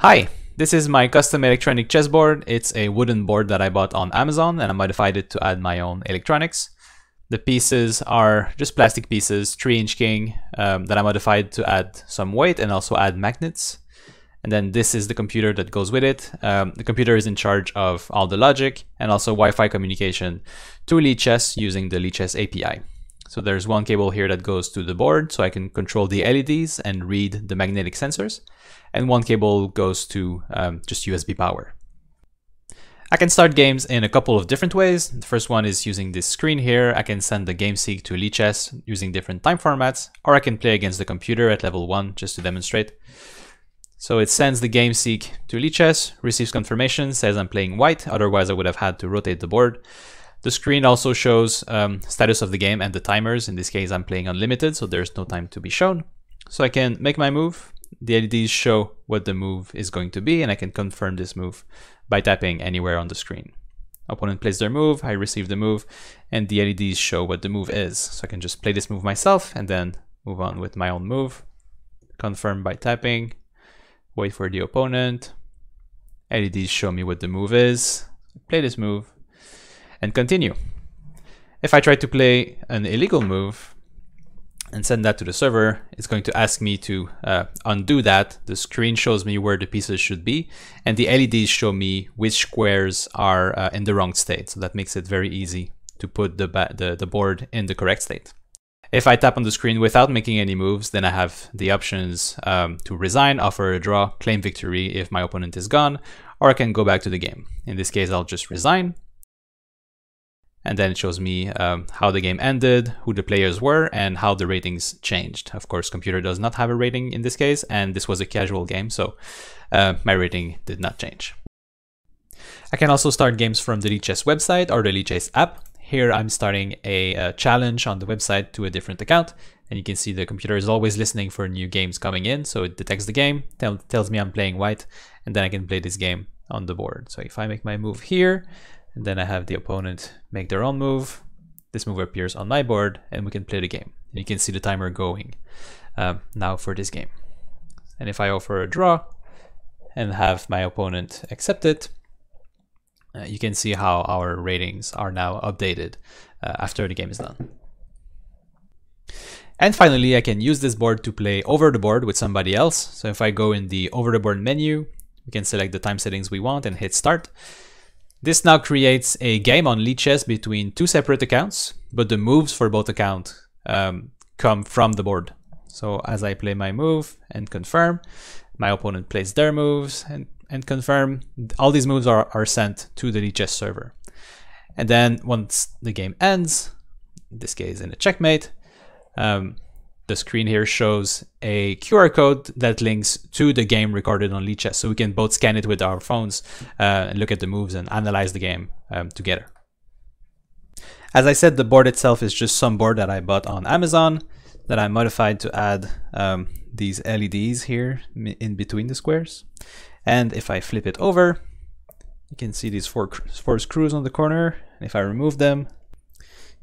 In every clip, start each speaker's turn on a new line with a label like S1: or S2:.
S1: Hi, this is my custom electronic chessboard. It's a wooden board that I bought on Amazon and I modified it to add my own electronics. The pieces are just plastic pieces, 3 inch king, um, that I modified to add some weight and also add magnets. And then this is the computer that goes with it. Um, the computer is in charge of all the logic and also Wi-Fi communication to Lichess using the Lichess API. So there's one cable here that goes to the board so I can control the LEDs and read the magnetic sensors and one cable goes to um, just USB power. I can start games in a couple of different ways. The first one is using this screen here. I can send the game seek to Lichess using different time formats, or I can play against the computer at level 1 just to demonstrate. So it sends the game seek to Lichess, receives confirmation, says I'm playing white, otherwise I would have had to rotate the board. The screen also shows um, status of the game and the timers. In this case, I'm playing unlimited, so there's no time to be shown. So I can make my move, the LEDs show what the move is going to be and I can confirm this move by tapping anywhere on the screen. Opponent plays their move, I receive the move, and the LEDs show what the move is. So I can just play this move myself and then move on with my own move. Confirm by tapping, wait for the opponent. LEDs show me what the move is, play this move, and continue. If I try to play an illegal move, and send that to the server, it's going to ask me to uh, undo that. The screen shows me where the pieces should be, and the LEDs show me which squares are uh, in the wrong state. So that makes it very easy to put the, the, the board in the correct state. If I tap on the screen without making any moves, then I have the options um, to resign, offer a draw, claim victory if my opponent is gone, or I can go back to the game. In this case, I'll just resign, and then it shows me um, how the game ended, who the players were, and how the ratings changed. Of course, computer does not have a rating in this case, and this was a casual game, so uh, my rating did not change. I can also start games from the Lichess website or the Lichess app. Here I'm starting a, a, challenge on the website to a different account, and you can see the computer is always listening for new games coming in, so it detects the game, tell, tells me I'm playing white, and then I can play this game on the board. So if I make my move here, and then I have the opponent make their own move. This move appears on my board and we can play the game. You can see the timer going um, now for this game. And if I offer a draw and have my opponent accept it, uh, you can see how our ratings are now updated uh, after the game is done. And finally, I can use this board to play over the board with somebody else. So if I go in the over the board menu, we can select the time settings we want and hit start. This now creates a game on Lichess between two separate accounts, but the moves for both accounts um, come from the board. So as I play my move and confirm, my opponent plays their moves and, and confirm, all these moves are, are sent to the Lichess server. And then once the game ends, in this case in a checkmate, um, the screen here shows a QR code that links to the game recorded on Lichess. So we can both scan it with our phones uh, and look at the moves and analyze the game um, together. As I said, the board itself is just some board that I bought on Amazon that I modified to add um, these LEDs here in between the squares. And if I flip it over, you can see these four, four screws on the corner. And if I remove them,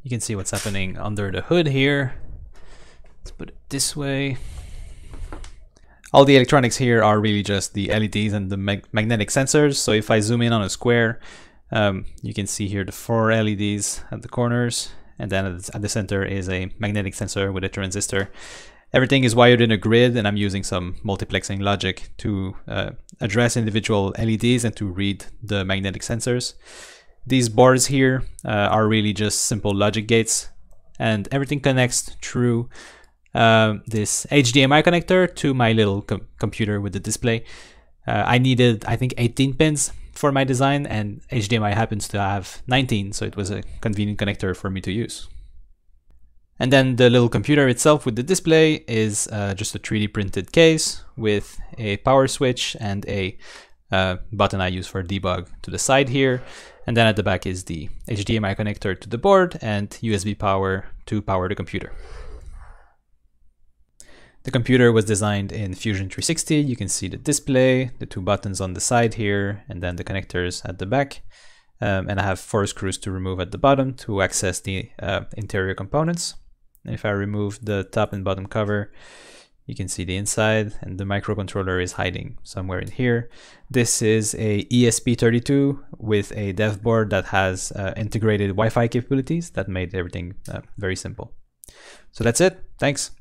S1: you can see what's happening under the hood here Let's put it this way. All the electronics here are really just the LEDs and the mag magnetic sensors. So if I zoom in on a square, um, you can see here the four LEDs at the corners. And then at the center is a magnetic sensor with a transistor. Everything is wired in a grid and I'm using some multiplexing logic to uh, address individual LEDs and to read the magnetic sensors. These boards here uh, are really just simple logic gates and everything connects through uh, this HDMI connector to my little com computer with the display. Uh, I needed, I think, 18 pins for my design, and HDMI happens to have 19, so it was a convenient connector for me to use. And then the little computer itself with the display is uh, just a 3D printed case with a power switch and a uh, button I use for debug to the side here. And then at the back is the HDMI connector to the board and USB power to power the computer. The computer was designed in Fusion 360. You can see the display, the two buttons on the side here, and then the connectors at the back. Um, and I have four screws to remove at the bottom to access the uh, interior components. If I remove the top and bottom cover, You can see the inside and the microcontroller is hiding somewhere in here. This is a ESP32 with a dev board that has uh, integrated Wi-Fi capabilities that made everything uh, very simple. So that's it. Thanks.